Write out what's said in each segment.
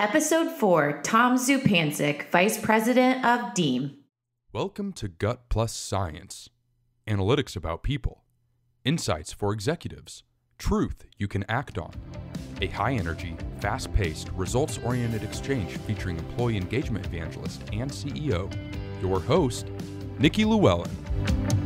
Episode 4 Tom Zupancic, Vice President of Deem. Welcome to Gut Plus Science analytics about people, insights for executives, truth you can act on. A high energy, fast paced, results oriented exchange featuring employee engagement evangelist and CEO, your host, Nikki Lewallen.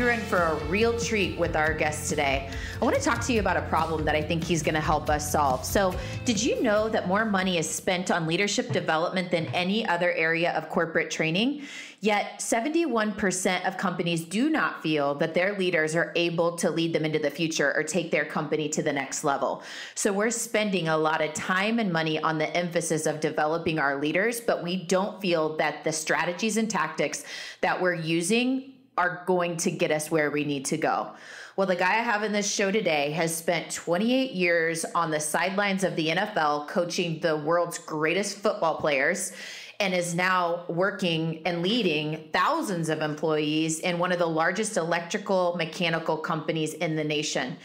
You're in for a real treat with our guest today. I want to talk to you about a problem that I think he's going to help us solve. So, did you know that more money is spent on leadership development than any other area of corporate training? Yet, 71% of companies do not feel that their leaders are able to lead them into the future or take their company to the next level. So, we're spending a lot of time and money on the emphasis of developing our leaders, but we don't feel that the strategies and tactics that we're using are going to get us where we need to go. Well, the guy I have in this show today has spent 28 years on the sidelines of the NFL coaching the world's greatest football players and is now working and leading thousands of employees in one of the largest electrical mechanical companies in the nation.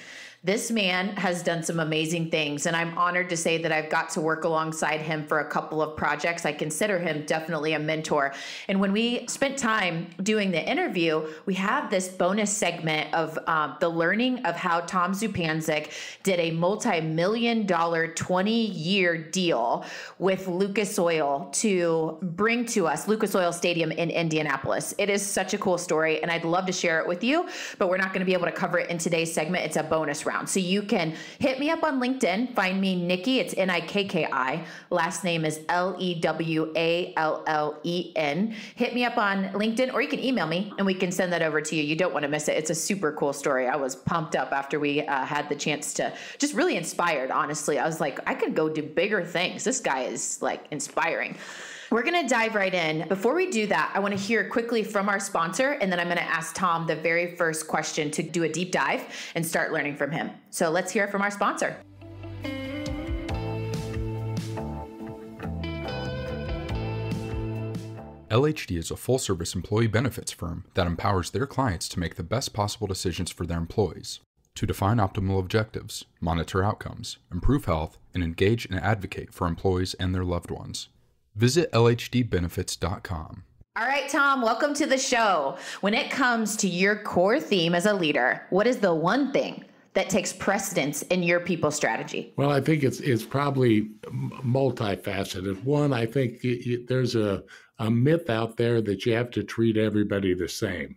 This man has done some amazing things, and I'm honored to say that I've got to work alongside him for a couple of projects. I consider him definitely a mentor. And when we spent time doing the interview, we have this bonus segment of uh, the learning of how Tom Zupancic did a multi million dollar 20 year deal with Lucas Oil to bring to us Lucas Oil Stadium in Indianapolis. It is such a cool story, and I'd love to share it with you, but we're not going to be able to cover it in today's segment. It's a bonus round. So you can hit me up on LinkedIn. Find me Nikki. It's N I K K I. Last name is L E W A L L E N. Hit me up on LinkedIn or you can email me and we can send that over to you. You don't want to miss it. It's a super cool story. I was pumped up after we uh, had the chance to just really inspired, honestly. I was like, I could go do bigger things. This guy is like inspiring. We're going to dive right in. Before we do that, I want to hear quickly from our sponsor, and then I'm going to ask Tom the very first question to do a deep dive and start learning from him. So let's hear from our sponsor. LHD is a full service employee benefits firm that empowers their clients to make the best possible decisions for their employees, to define optimal objectives, monitor outcomes, improve health, and engage and advocate for employees and their loved ones. Visit LHDbenefits.com. All right, Tom, welcome to the show. When it comes to your core theme as a leader, what is the one thing that takes precedence in your people strategy? Well, I think it's it's probably multifaceted. One, I think there's a, a myth out there that you have to treat everybody the same.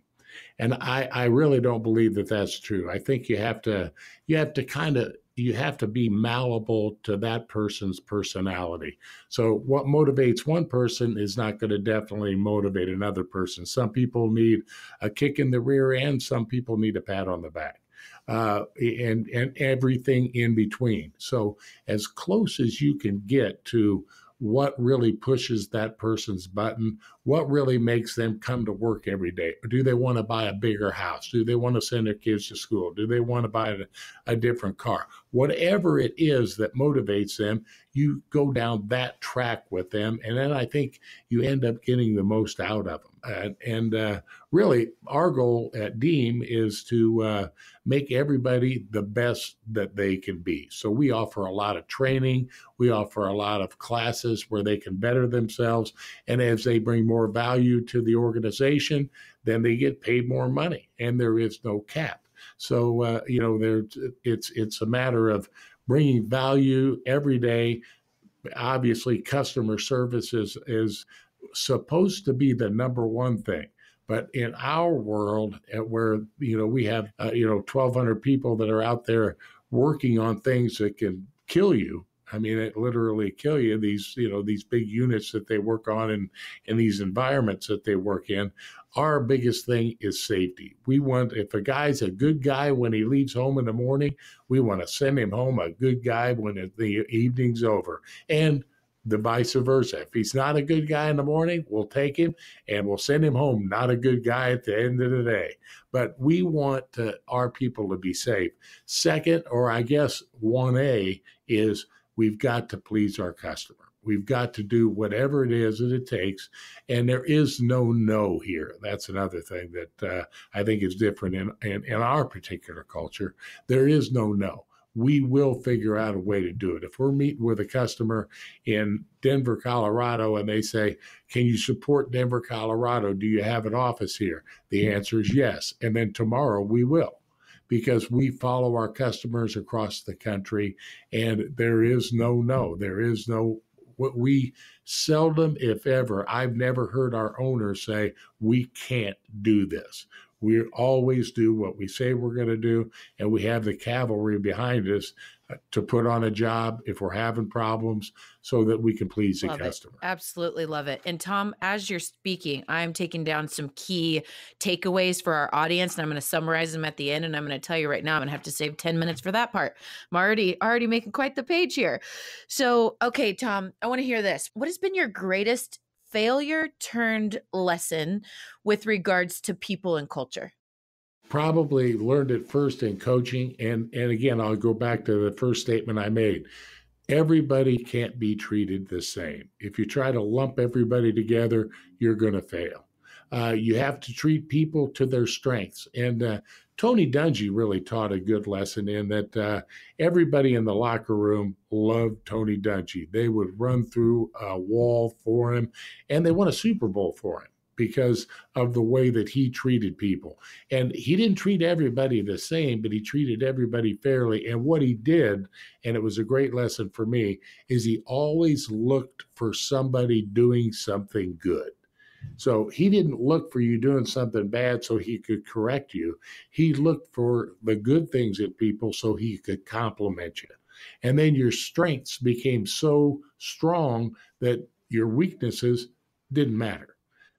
And I, I really don't believe that that's true. I think you have to you have to kind of you have to be malleable to that person's personality. So, what motivates one person is not going to definitely motivate another person. Some people need a kick in the rear end, some people need a pat on the back. Uh, and and everything in between. So as close as you can get to what really pushes that person's button, what really makes them come to work every day. Do they want to buy a bigger house? Do they want to send their kids to school? Do they want to buy a, a different car? Whatever it is that motivates them, you go down that track with them. And then I think you end up getting the most out of them. And uh, really, our goal at Deem is to uh, make everybody the best that they can be. So we offer a lot of training, we offer a lot of classes where they can better themselves. And as they bring more value to the organization, then they get paid more money, and there is no cap. So uh, you know, there it's it's a matter of bringing value every day. Obviously, customer service is is supposed to be the number one thing. But in our world, where you know we have uh, you know 1,200 people that are out there working on things that can kill you, I mean, it literally kill you. These, you know, these big units that they work on and in these environments that they work in. Our biggest thing is safety. We want if a guy's a good guy when he leaves home in the morning, we want to send him home a good guy when the evening's over. And the vice versa. If he's not a good guy in the morning, we'll take him and we'll send him home not a good guy at the end of the day. But we want to, our people to be safe. Second, or I guess 1A, is we've got to please our customer. We've got to do whatever it is that it takes. And there is no no here. That's another thing that uh, I think is different in, in, in our particular culture. There is no no we will figure out a way to do it. If we're meeting with a customer in Denver, Colorado, and they say, Can you support Denver, Colorado? Do you have an office here? The mm-hmm. answer is yes. And then tomorrow we will because we follow our customers across the country and there is no no. There is no what we seldom, if ever, I've never heard our owners say, we can't do this. We always do what we say we're going to do, and we have the cavalry behind us uh, to put on a job if we're having problems so that we can please love the customer. It. Absolutely love it. And Tom, as you're speaking, I'm taking down some key takeaways for our audience and I'm going to summarize them at the end. And I'm going to tell you right now, I'm going to have to save 10 minutes for that part. I'm already, already making quite the page here. So, okay, Tom, I want to hear this. What has been your greatest failure turned lesson with regards to people and culture? Probably learned it first in coaching. And, and again, I'll go back to the first statement I made. Everybody can't be treated the same. If you try to lump everybody together, you're going to fail. Uh, you have to treat people to their strengths. And uh, Tony Dungy really taught a good lesson in that uh, everybody in the locker room loved Tony Dungy. They would run through a wall for him, and they won a Super Bowl for him because of the way that he treated people. And he didn't treat everybody the same, but he treated everybody fairly. And what he did, and it was a great lesson for me, is he always looked for somebody doing something good. So he didn't look for you doing something bad so he could correct you. He looked for the good things in people so he could compliment you. And then your strengths became so strong that your weaknesses didn't matter.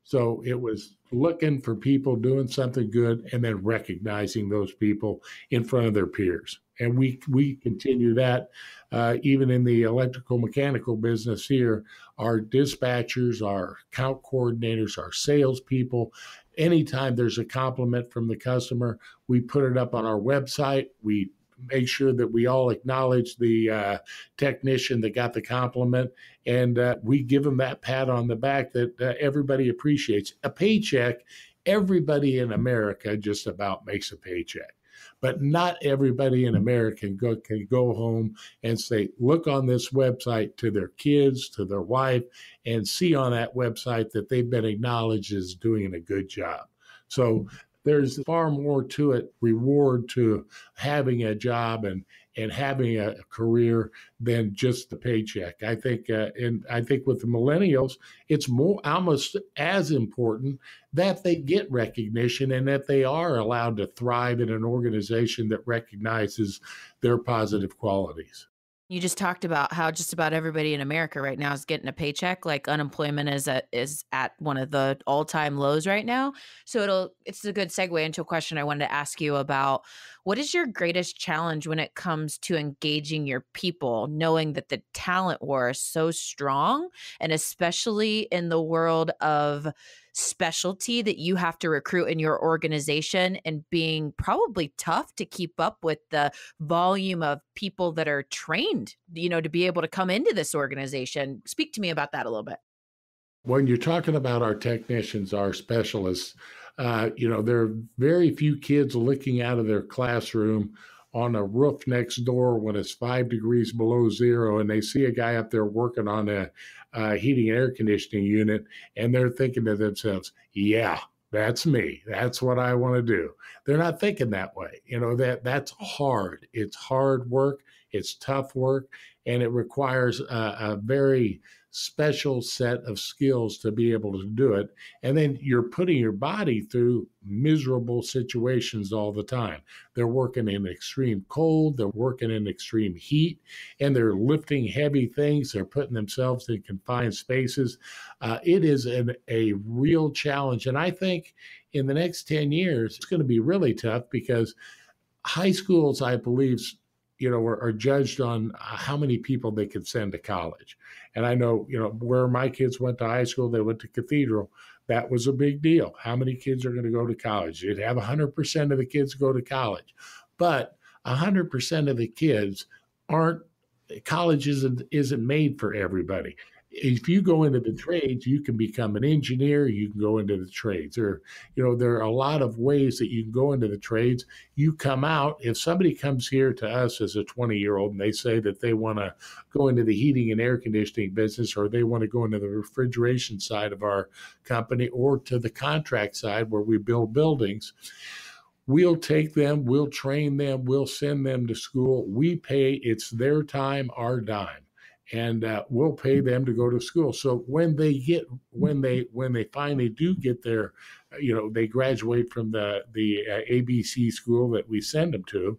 So it was looking for people doing something good and then recognizing those people in front of their peers. And we we continue that uh, even in the electrical mechanical business here. Our dispatchers, our account coordinators, our salespeople. Anytime there's a compliment from the customer, we put it up on our website. We make sure that we all acknowledge the uh, technician that got the compliment and uh, we give them that pat on the back that uh, everybody appreciates. A paycheck, everybody in America just about makes a paycheck. But not everybody in America can go, can go home and say, look on this website to their kids, to their wife, and see on that website that they've been acknowledged as doing a good job. So there's far more to it reward to having a job and and having a career than just the paycheck. I think, uh, and I think with the millennials, it's more almost as important that they get recognition and that they are allowed to thrive in an organization that recognizes their positive qualities. You just talked about how just about everybody in America right now is getting a paycheck. Like unemployment is at is at one of the all time lows right now. So it'll it's a good segue into a question I wanted to ask you about. What is your greatest challenge when it comes to engaging your people, knowing that the talent war is so strong, and especially in the world of specialty that you have to recruit in your organization and being probably tough to keep up with the volume of people that are trained, you know, to be able to come into this organization. Speak to me about that a little bit. When you're talking about our technicians, our specialists, uh, you know, there are very few kids looking out of their classroom on a roof next door when it's five degrees below zero and they see a guy up there working on a, a heating and air conditioning unit and they're thinking to themselves, yeah, that's me. That's what I want to do. They're not thinking that way. You know, that that's hard. It's hard work. It's tough work and it requires a, a very special set of skills to be able to do it. And then you're putting your body through miserable situations all the time. They're working in extreme cold, they're working in extreme heat, and they're lifting heavy things. They're putting themselves in confined spaces. Uh, it is an, a real challenge. And I think in the next 10 years, it's going to be really tough because high schools, I believe, you know, are, are, judged on uh, how many people they can send to college. And I know, you know, where my kids went to high school, they went to Cathedral. That was a big deal. How many kids are going to go to college? You'd have 100% of the kids go to college. But 100% of the kids aren't, college isn't, isn't made for everybody. If you go into the trades, you can become an engineer, you can go into the trades. Or, you know, there are a lot of ways that you can go into the trades. You come out, if somebody comes here to us as a 20 year old and they say that they want to go into the heating and air conditioning business, or they want to go into the refrigeration side of our company, or to the contract side where we build buildings, we'll take them, we'll train them, we'll send them to school. We pay, it's their time, our dime and uh, we'll pay them to go to school. So when they get when they when they finally do get their, you know, they graduate from the the uh, ABC school that we send them to,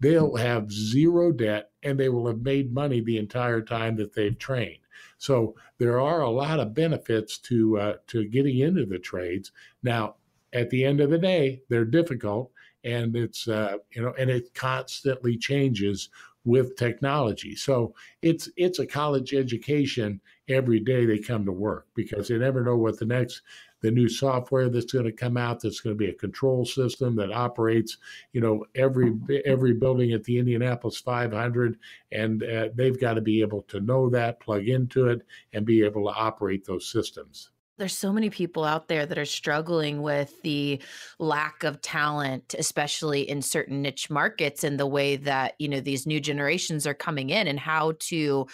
they'll have zero debt and they will have made money the entire time that they've trained. So there are a lot of benefits to uh, to getting into the trades. Now, at the end of the day, they're difficult, and it's uh, you know, and it constantly changes with technology. So it's it's a college education every day they come to work because they never know what the next the new software that's going to come out that's going to be a control system that operates you know every every building at the Indianapolis 500 and uh, they've got to be able to know that plug into it and be able to operate those systems there's so many people out there that are struggling with the lack of talent especially in certain niche markets and the way that you know these new generations are coming in and how to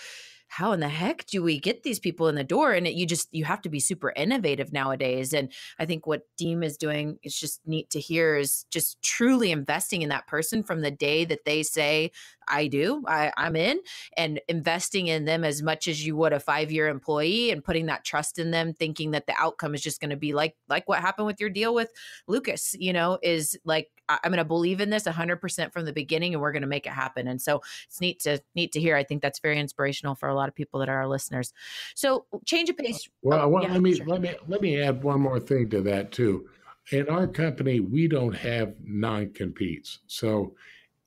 how in the heck do we get these people in the door and it, you just you have to be super innovative nowadays and i think what deem is doing is just neat to hear is just truly investing in that person from the day that they say I do. I, I'm in and investing in them as much as you would a five year employee and putting that trust in them, thinking that the outcome is just going to be like like what happened with your deal with Lucas. You know, is like I'm going to believe in this 100% from the beginning, and we're going to make it happen. And so it's neat to neat to hear. I think that's very inspirational for a lot of people that are our listeners. So change of pace. Well, oh, well yeah, let me sure. let me let me add one more thing to that too. In our company, we don't have non competes. So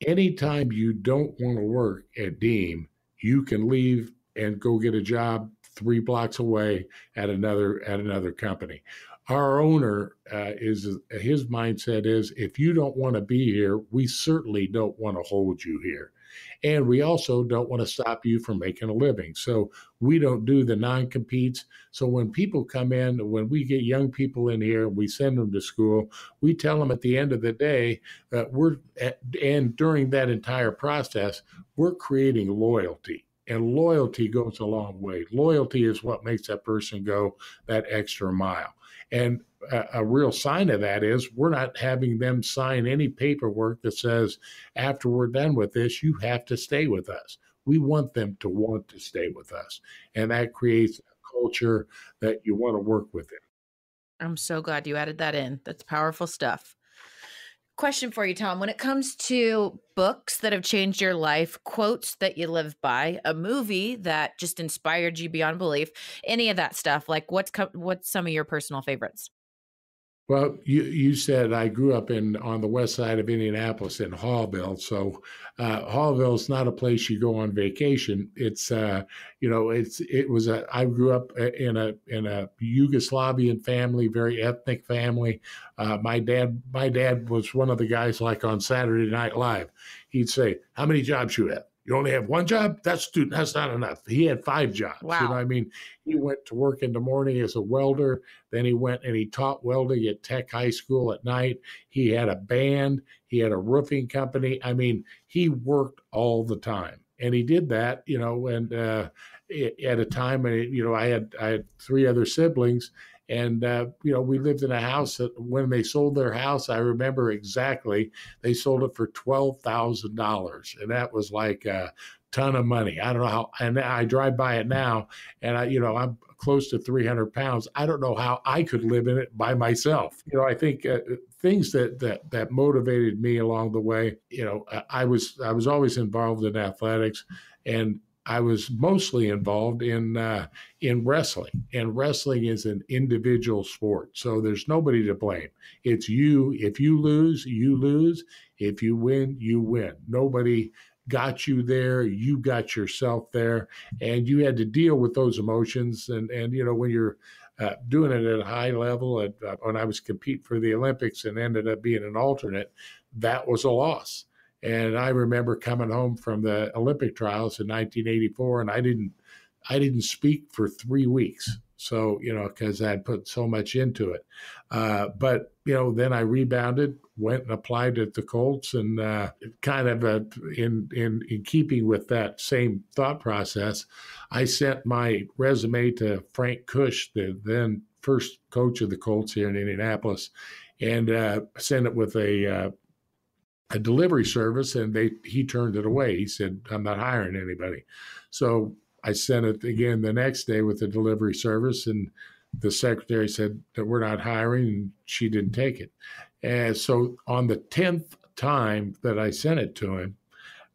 anytime you don't want to work at Deem, you can leave and go get a job three blocks away at another at another company. Our owner uh, is his mindset is if you don't want to be here, we certainly don't want to hold you here. And we also don't want to stop you from making a living. So we don't do the non competes. So when people come in, when we get young people in here, and we send them to school, we tell them at the end of the day that we're, at, and during that entire process, we're creating loyalty. And loyalty goes a long way. Loyalty is what makes that person go that extra mile. And a, a, real sign of that is we're not having them sign any paperwork that says, after we're done with this, you have to stay with us. We want them to want to stay with us. And that creates a culture that you want to work with them. I'm so glad you added that in. That's powerful stuff. Question for you, Tom. When it comes to books that have changed your life, quotes that you live by, a movie that just inspired you beyond belief, any of that stuff, like what's co- what's some of your personal favorites? Well, you, you said I grew up in on the west side of Indianapolis in Haughville. So uh, Haughville is not a place you go on vacation. It's uh, you know it's it was a I grew up in a in a Yugoslavian family, very ethnic family. Uh, my dad my dad was one of the guys like on Saturday Night Live. He'd say, "How many jobs you have?" You only have one job? That's student that's not enough. He had five jobs wow. you know i mean? He went to work in the morning as a welder then he went and he taught welding at tech high school at night. He had a band he had a roofing company. I mean he worked all the time. And he did that you know and uh, at a time when you know i had i had three other siblings and, uh, you know, we lived in a house that when they sold their house, I remember exactly, they sold it for $12,000. And that was like a ton of money. I don't know how, and I drive by it now and I, you know, I'm close to 300 pounds. I don't know how I could live in it by myself. You know, I think uh, things that, that, that motivated me along the way, you know, I was, I was always involved in athletics and I was mostly involved in uh, in wrestling, and wrestling is an individual sport, so there's nobody to blame. It's you. If you lose, you lose. If you win, you win. Nobody got you there. You got yourself there, and you had to deal with those emotions. And and you know when you're uh, doing it at a high level, and uh, when I was competing for the Olympics and ended up being an alternate, that was a loss and I remember coming home from the Olympic trials in 1984, and I didn't I didn't speak for three weeks. So, you know, because I'd put so much into it. Uh, but, you know, then I rebounded, went and applied at the Colts, and uh, kind of uh, in, in, in keeping with that same thought process, I sent my resume to Frank Kush, the then first coach of the Colts here in Indianapolis, and uh, sent it with a uh, a delivery service, and they he turned it away. He said, "I'm not hiring anybody." So I sent it again the next day with the delivery service, and the secretary said that we're not hiring, and she didn't take it. And so on the tenth time that I sent it to him,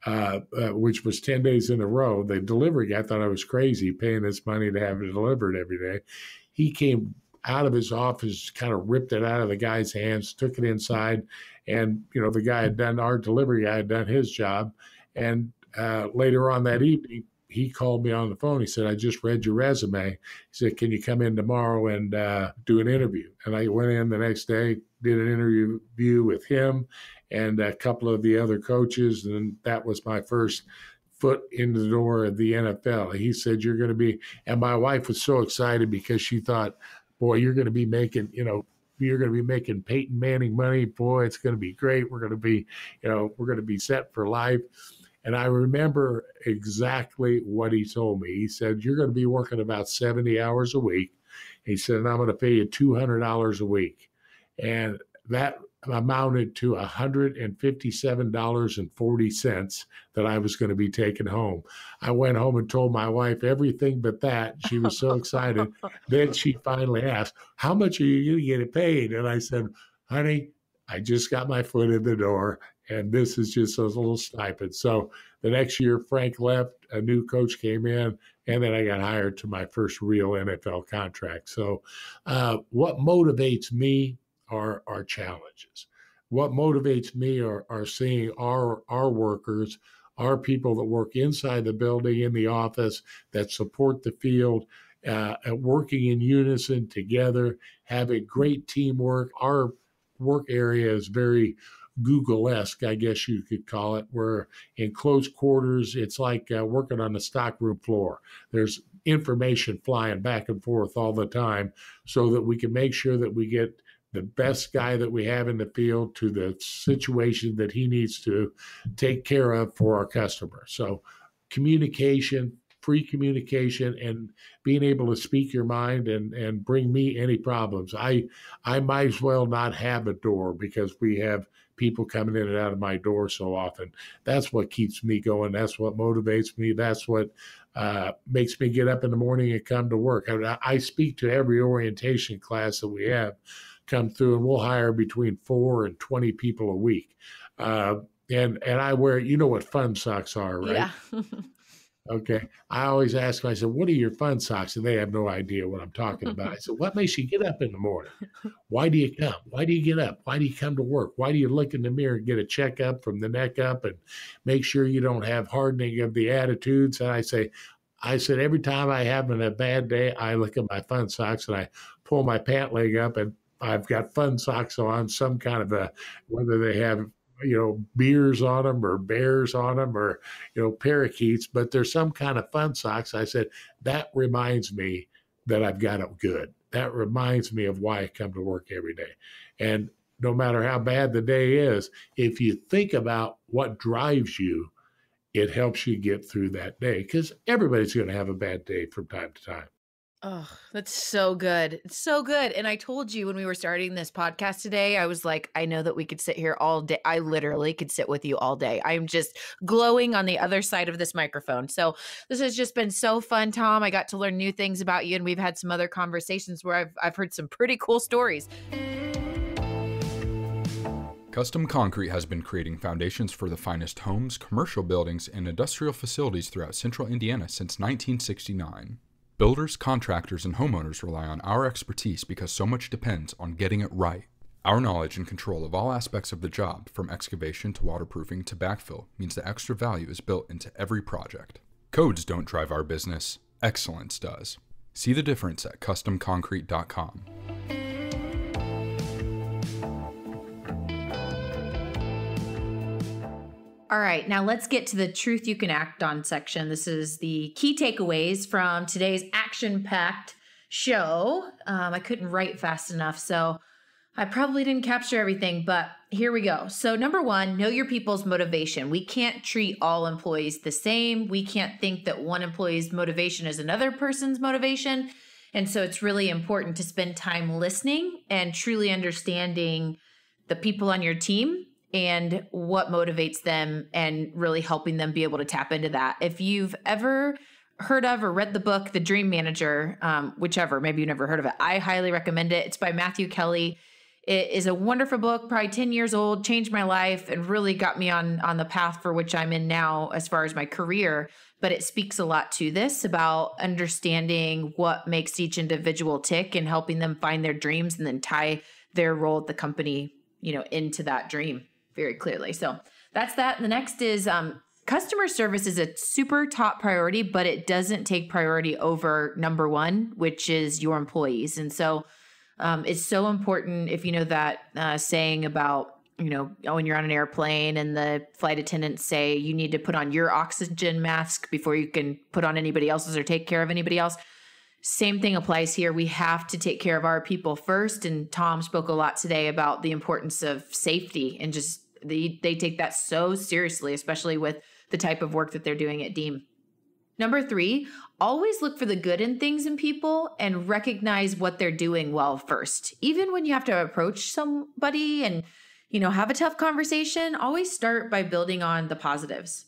uh, uh, which was 10 days in a row. The delivery guy thought I was crazy paying this money to have it delivered every day. He came out of his office, kind of ripped it out of the guy's hands, took it inside, and you know the guy had done our delivery guy had done his job. And uh, later on that evening, he called me on the phone. He said, I just read your resume. He said, Can you come in tomorrow and uh, do an interview? And I went in the next day, did an interview with him and a couple of the other coaches. And that was my first foot in the door of the NFL. He said, You're going to be, and my wife was so excited because she thought, Boy, you're going to be making, you know, you're going to be making Peyton Manning money. Boy, it's going to be great. We're going to be, you know, we're going to be set for life. And I remember exactly what he told me. He said, You're going to be working about 70 hours a week. He said, And I'm going to pay you $200 a week. And that amounted to $157.40 that I was going to be taking home. I went home and told my wife everything but that. She was so excited. then she finally asked, How much are you going to get paid? And I said, Honey, I just got my foot in the door and this is just a little stipend. So the next year, Frank left, a new coach came in, and then I got hired to my first real NFL contract. So, uh, what motivates me are our challenges. What motivates me are, are seeing our our workers, our people that work inside the building, in the office, that support the field, uh, working in unison together, having great teamwork. Our work area is very Google esque, I guess you could call it, where in close quarters, it's like uh, working on the stockroom floor. There's information flying back and forth all the time so that we can make sure that we get the best guy that we have in the field to the situation that he needs to take care of for our customer. So, communication, free communication, and being able to speak your mind and and bring me any problems. I I might as well not have a door because we have people coming in and out of my door so often. That's what keeps me going. That's what motivates me. That's what uh, makes me get up in the morning and come to work. I, I, speak to every orientation class that we have come through, and we'll hire between four and 20 people a week. Uh, and and I wear, you know what fun socks are, right? Yeah. Okay. I always ask them, I said, what are your fun socks? And they have no idea what I'm talking about. I said, what makes you get up in the morning? Why do you come? Why do you get up? Why do you come to work? Why do you look in the mirror and get a checkup from the neck up and make sure you don't have hardening of the attitudes? And I say, I said, every time I have a bad day, I look at my fun socks and I pull my pant leg up and I've got fun socks on, some kind of a, whether they have you know beers on them or bears on them or you know parakeets but there's some kind of fun socks. I said that reminds me that i've got it good. That reminds me of why i come to work every day. And no matter how bad the day is if you think about what drives you it helps you get through that day because everybody's going to have a bad day from time to time Oh, that's so good. It's so good. And I told you when we were starting this podcast today, I was like, I know that we could sit here all day. I literally could sit with you all day. I'm just glowing on the other side of this microphone. So this has just been so fun, Tom. I got to learn new things about you, and we've had some other conversations where I've I've heard some pretty cool stories. Custom Concrete has been creating foundations for the finest homes, commercial buildings, and industrial facilities throughout central Indiana since 1969. Builders, contractors, and homeowners rely on our expertise because so much depends on getting it right. Our knowledge and control of all aspects of the job, from excavation to waterproofing to backfill, means that extra value is built into every project. Codes don't drive our business, excellence does. See the difference at customconcrete.com. All right, now let's get to the truth you can act on section. This is the key takeaways from today's action packed show. Um, I couldn't write fast enough, so I probably didn't capture everything, but here we go. So, number one, know your people's motivation. We can't treat all employees the same. We can't think that one employee's motivation is another person's motivation. And so, it's really important to spend time listening and truly understanding the people on your team and what motivates them and really helping them be able to tap into that. If you've ever heard of or read the book The Dream Manager, um, whichever, maybe you never heard of it, I highly recommend it. It's by Matthew Kelly. It is a wonderful book, probably 10 years old, changed my life and really got me on on the path for which I'm in now as far as my career, but it speaks a lot to this about understanding what makes each individual tick and helping them find their dreams and then tie their role at the company, you know, into that dream very clearly. So that's that. The next is um, customer service is a super top priority, but it doesn't take priority over number one, which is your employees. And so um, it's so important if you know that uh, saying about you know when you're on an airplane and the flight attendants say you need to put on your oxygen mask before you can put on anybody else's or take care of anybody else same thing applies here. We have to take care of our people first. And Tom spoke a lot today about the importance of safety and just they they take that so seriously, especially with the type of work that they're doing at Deem. Number three, always look for the good in things and people and recognize what they're doing well first. Even when you have to approach somebody and, you know, have a tough conversation, always start by building on the positives.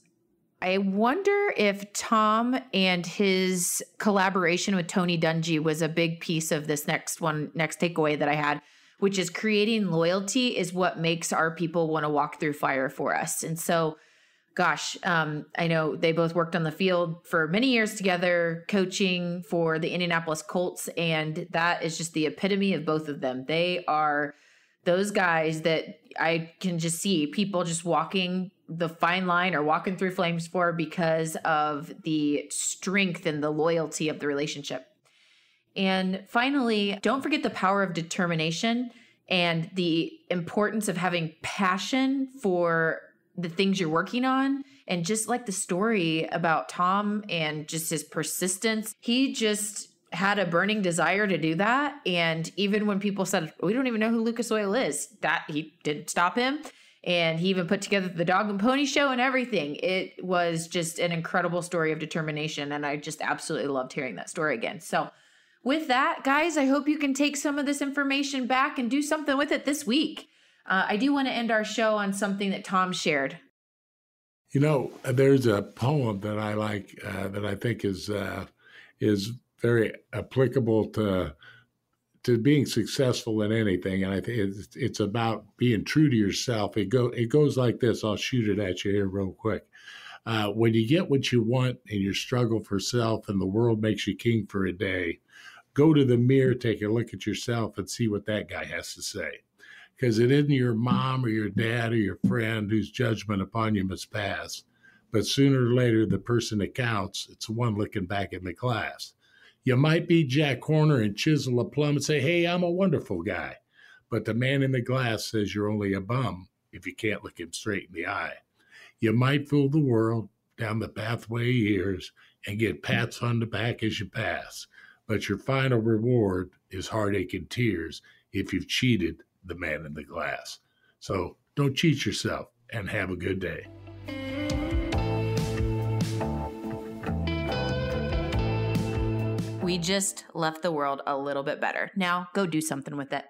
I wonder if Tom and his collaboration with Tony Dungy was a big piece of this next one, next takeaway that I had which is creating loyalty is what makes our people want to walk through fire for us. And so, gosh, um, I know they both worked on the field for many years together, coaching for the Indianapolis Colts. And that is just the epitome of both of them. They are those guys that I can just see people just walking the fine line or walking through flames for because of the strength and the loyalty of the relationship. And finally, don't forget the power of determination and the importance of having passion for the things you're working on. And just like the story about Tom and just his persistence, he just had a burning desire to do that. And even when people said, we don't even know who Lucas Oil is, that he didn't stop him. And he even put together the dog and pony show and everything. It was just an incredible story of determination. And I just absolutely loved hearing that story again. So, with that, guys, I hope you can take some of this information back and do something with it this week. Uh, I do want to end our show on something that Tom shared. You know, there's a poem that I like uh, that I think is uh, is very applicable to to being successful in anything, and I think it's, it's about being true to yourself. It go it goes like this. I'll shoot it at you here real quick. Uh, when you get what you want and you struggle for self, and the world makes you king for a day, go to the mirror, take a look at yourself, and see what that guy has to say. Because it isn't your mom or your dad or your friend whose judgment upon you must pass. But sooner or later, the person that counts, it's the one looking back in the glass. You might be Jack Horner and chisel a plum and say, Hey, I'm a wonderful guy. But the man in the glass says you're only a bum if you can't look him straight in the eye. You might fool the world down the pathway years and get pats on the back as you pass but your final reward is heartache and tears if you've cheated the man in the glass. So don't cheat yourself and have a good day. We just left the world a little bit better. Now go do something with it.